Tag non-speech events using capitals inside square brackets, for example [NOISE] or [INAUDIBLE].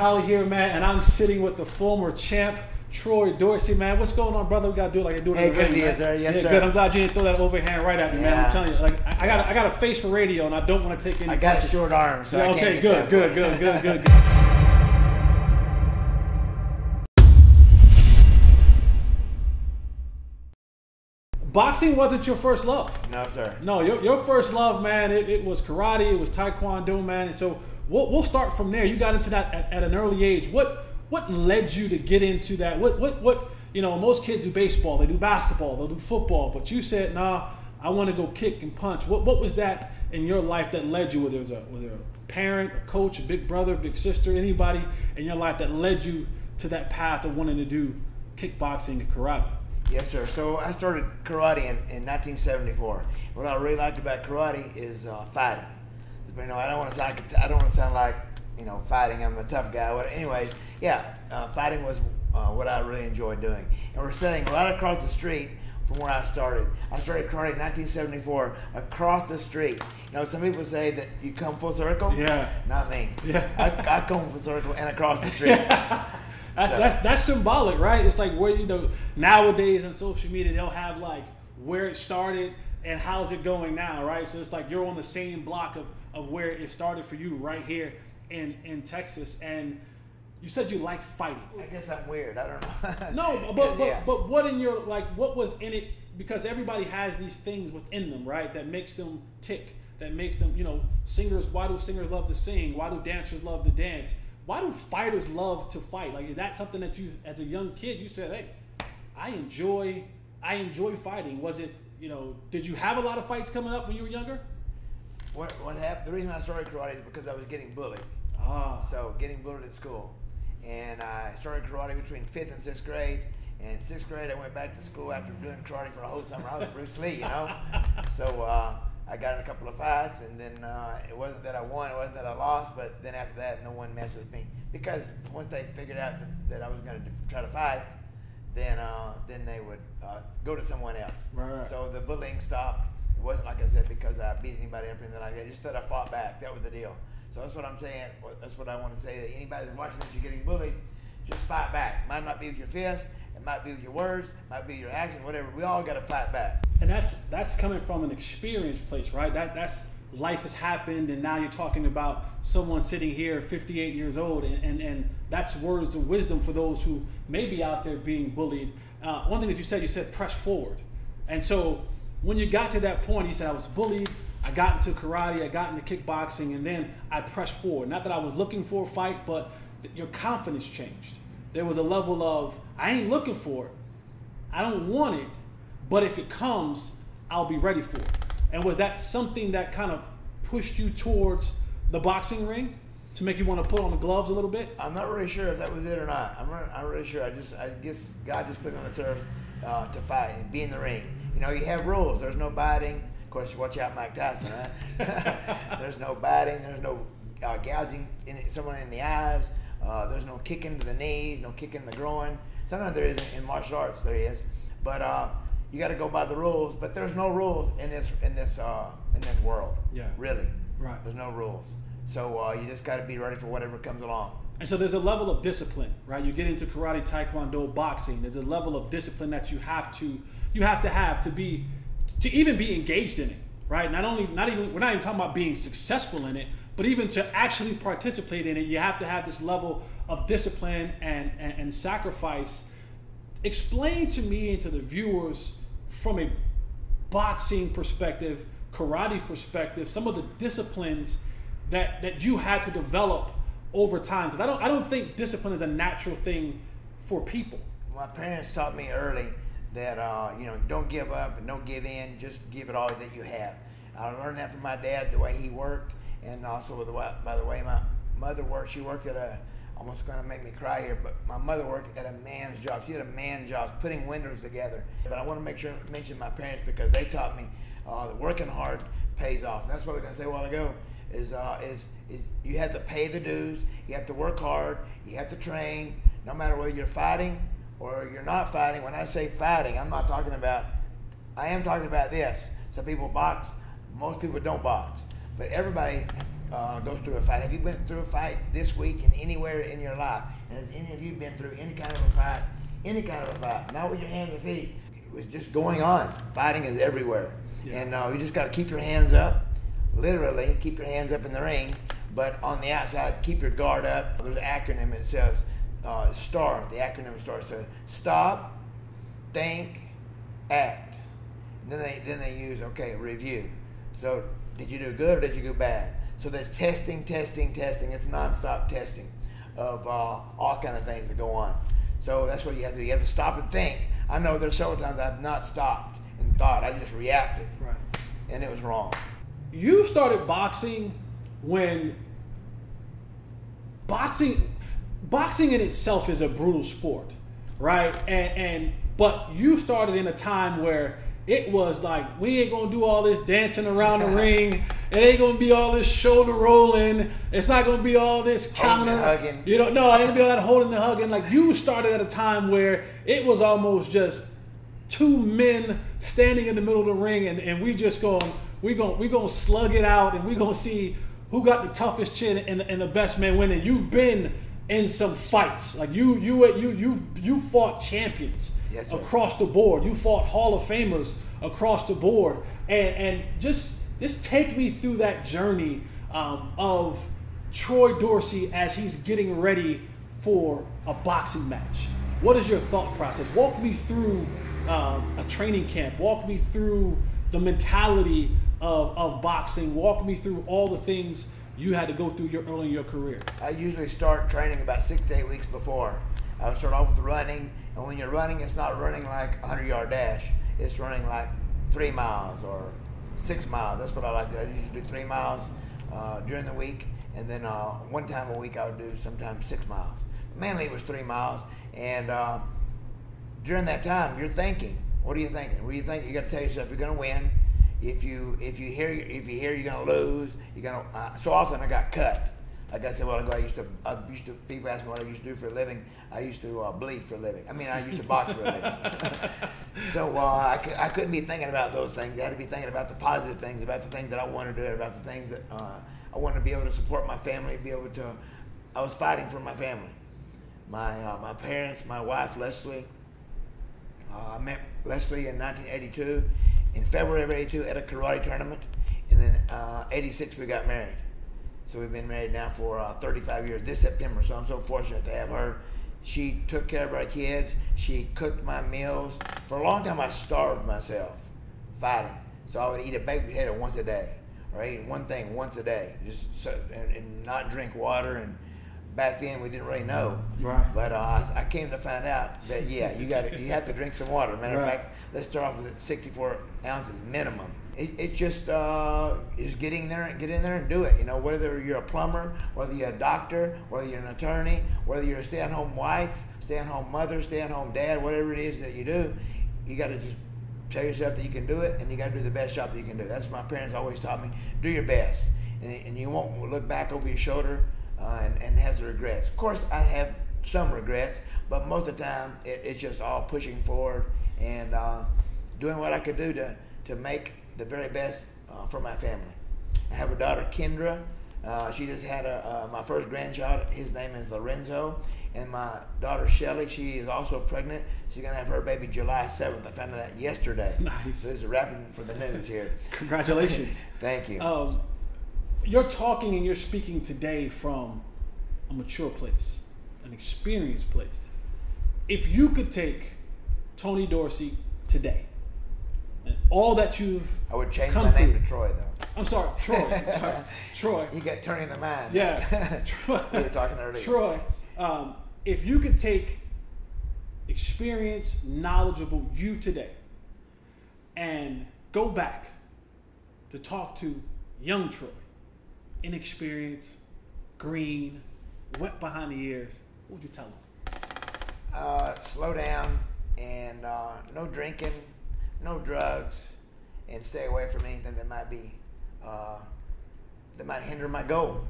Holley here, man, and I'm sitting with the former champ, Troy Dorsey, man. What's going on, brother? We gotta do it like I do it Hey, in the good ring, sir. Yes, yeah, sir. good. I'm glad you didn't throw that overhand right at me, man. I'm telling you, like I I got, a, I got a face for radio, and I don't want to take any. I got punches. short arms, so Yeah, okay, good, good, good, good, [LAUGHS] good, good. Boxing wasn't your first love. No, sir. No, your, your first love, man, it, it was karate, it was taekwondo, man. And so we'll, we'll start from there. You got into that at, at an early age. What what led you to get into that? What what what you know, most kids do baseball, they do basketball, they'll do football, but you said, nah, I want to go kick and punch. What what was that in your life that led you? Whether it was a whether a parent, a coach, a big brother, big sister, anybody in your life that led you to that path of wanting to do kickboxing and karate? Yes, sir. So I started karate in, in 1974. What I really liked about karate is uh, fighting. You know, I don't want to sound I don't want to sound like you know fighting. I'm a tough guy. But anyways, yeah, uh, fighting was uh, what I really enjoyed doing. And we're sitting right across the street from where I started. I started karate in 1974 across the street. You know, some people say that you come full circle. Yeah. Not me. Yeah. I, I come full circle and across the street. [LAUGHS] That's, So- that's that's symbolic, right? It's like where you know nowadays on social media they'll have like where it started and how's it going now, right? So it's like you're on the same block of, of where it started for you right here in in Texas, and you said you like fighting. I guess I'm weird. I don't know. No, but [LAUGHS] but, Yeah. but what in your like what was in it? Because everybody has these things within them, right? That makes them tick. That makes them, you know, singers. Why do singers love to sing? Why do dancers love to dance? Why do fighters love to fight? Like is that something that you, as a young kid, you said, hey, I enjoy, I enjoy fighting. Was it, you know, did you have a lot of fights coming up when you were younger? What what happened? The reason I started karate is because I was getting bullied. Ah, So getting bullied at school, and I started karate between fifth and sixth grade. And sixth grade, I went back to school after doing karate for a whole summer. I was Bruce Lee, you know. [LAUGHS] So uh, I got in a couple of fights, and then uh, it wasn't that I won, it wasn't that I lost, but then after that, no one messed with me because once they figured out that, that I was going to try to fight, then uh, then they would uh, go to someone else. Right. So the bullying stopped. It wasn't like I said because I beat anybody up or anything like that. Just that I fought back. That was the deal. So that's what I'm saying. That's what I want to say. That anybody that's watching this, you're getting bullied, just fight back. Might not be with your fist. It might be your words. Might be your action. Whatever. We all got to fight back. and that's that's coming from an experienced place, right? That that's life has happened, and now you're talking about someone sitting here, 58 years old, and and, and that's words of wisdom for those who may be out there being bullied. Uh, one thing that you said, you said press forward, and so when you got to that point, you said I was bullied. I got into karate, I got into kickboxing, and then I pressed forward. Not that I was looking for a fight, but your confidence changed. There was a level of I ain't looking for it. I don't want it, but if it comes, I'll be ready for it. And was that something that kind of pushed you towards the boxing ring to make you want to put on the gloves a little bit? I'm not really sure if that was it or not. I'm not, I'm really sure. I just, I guess God just put me on the earth uh, to fight and be in the ring. You know, you have rules. There's no biting. Of course, you watch out, Mike Tyson. [LAUGHS] There's no biting. There's no uh, gouging in someone in the eyes. Uh, there's no kicking to the knees. No kicking the groin. Sometimes there is in, in martial arts. There is, but uh, you got to go by the rules. But there's no rules in this in this uh, in this world. Yeah. Really. Right. There's no rules. So uh, you just got to be ready for whatever comes along. And so there's a level of discipline, right? You get into karate, taekwondo, boxing. There's a level of discipline that you have to you have to have to be to even be engaged in it, right? Not only not even we're not even talking about being successful in it, but even to actually participate in it, you have to have this level of discipline and and, and sacrifice. Explain to me and to the viewers from a boxing perspective, karate perspective, some of the disciplines that that you had to develop over time. Because I don't I don't think discipline is a natural thing for people. My parents taught me early that uh, you know don't give up and don't give in. Just give it all that you have. I learned that from my dad, the way he worked, and also the by the way my mother worked. She worked at a almost going to make me cry here, but my mother worked at a man's job. She had a man's job, putting windows together. But I want to make sure mention my parents because they taught me uh, that working hard pays off. And that's what I was going to say a while ago. Is uh, is is you have to pay the dues. You have to work hard. You have to train. No matter whether you're fighting or you're not fighting. When I say fighting, I'm not talking about. I am talking about this. Some people box. Most people don't box. But everybody uh, goes through a fight, have you been through a fight this week and anywhere in your life? And has any of you been through any kind of a fight? Any kind of a fight? Not with your hands and feet. It was just going on. Fighting is everywhere. Yeah. And uh, you just got to keep your hands up, literally, keep your hands up in the ring. But on the outside, keep your guard up. There's an acronym. that says uh, STAR. The acronym STAR says stop, think, act. And then they then they use okay review. So did you do good or did you do bad? So there's testing, testing, testing. It's nonstop testing of uh, all kind of things that go on. So that's what you have to do. You have to stop and think. I know there's several times I've not stopped and thought. I just reacted, Right. and it was wrong. You started boxing when boxing boxing in itself is a brutal sport, right? And and but you started in a time where it was like we ain't gonna do all this dancing around the [LAUGHS] ring. It ain't gonna be all this shoulder rolling. It's not gonna be all this counter. hugging. You don't know. It ain't gonna be all that holding and hugging. Like you started at a time where it was almost just two men standing in the middle of the ring and, and we just going we going we to slug it out and we to see who got the toughest chin and, and the best man winning you've been in some fights like you you you you you fought champions Yes, across the board you fought hall of famers across the board and and just just take me through that journey um, of Troy Dorsey as he's getting ready for a boxing match. What is your thought process? Walk me through um, a training camp. Walk me through the mentality of, of boxing. Walk me through all the things you had to go through your early in your career. I usually start training about six to eight weeks before. I would start off with running, and when you're running, it's not running like a 100 yard dash. It's running like three miles or six miles. That's what I like to do. I usually do three miles uh, during the week, and then uh, one time a week I would do sometimes six miles. Mainly it was three miles, and uh, during that time you're thinking, what are you thinking? What do you think? You got to tell yourself you're going to win. If you if you hear if you hear you're going to lose, you're to. Uh, so often I got cut. Like I said, well, I used to, I used to, people ask me what I used to do for a living. I used to uh, bleed for a living. I mean, I used to box for a living. [LAUGHS] so uh, I, I couldn't be thinking about those things. I had to be thinking about the positive things, about the things that I wanted to do, about the things that uh, I wanted to be able to support my family, be able to, I was fighting for my family. My, uh, my parents, my wife, Leslie, uh, I met Leslie in 1982, in February of 82 at a karate tournament, and then uh, 86 we got married. So we've been married now for uh, 35 years this September. So I'm so fortunate to have her. She took care of our kids. She cooked my meals. For a long time, I starved myself fighting. So I would eat a baked potato once a day, or eat one thing once a day, just so, and, and not drink water. And back then, we didn't really know. Right. But uh, I, I came to find out that yeah, you got you have to drink some water. Matter of fact, let's start off with 64 ounces minimum. It, it just uh, is getting there and get in there and do it. You know, whether you're a plumber, whether you're a doctor, whether you're an attorney, whether you're a stay-at-home wife, stay-at-home mother, stay-at-home dad, whatever it is that you do, you got to just tell yourself that you can do it, and you got to do the best job that you can do. That's what my parents always taught me: do your best, and, and you won't look back over your shoulder uh, and, and the regrets. Of course, I have some regrets, but most of the time it, it's just all pushing forward and uh, doing what I could do to to make the very best uh, for my family. I have a daughter, Kendra. Uh, she just had a, uh, my first grandchild. His name is Lorenzo. And my daughter, Shelly, she is also pregnant. She's going to have her baby July 7th. I found out that yesterday. Nice. So this is wrapping for the news here. Congratulations. [LAUGHS] Thank you. um, you're talking and you're speaking today from a mature place, an experienced place. If you could take Tony Dorsey today and all that you've I would change come my name through- to Troy, though. I'm sorry, Troy. I'm sorry, [LAUGHS] Troy. You got turning the mind. Yeah, Troy. [LAUGHS] we were talking earlier. Troy, um, if you could take experienced, knowledgeable you today and go back to talk to young Troy, inexperienced, green, wet behind the ears, what would you tell them? uh, slow down and uh, no drinking, no drugs, and stay away from anything that might be uh, that might hinder my goal.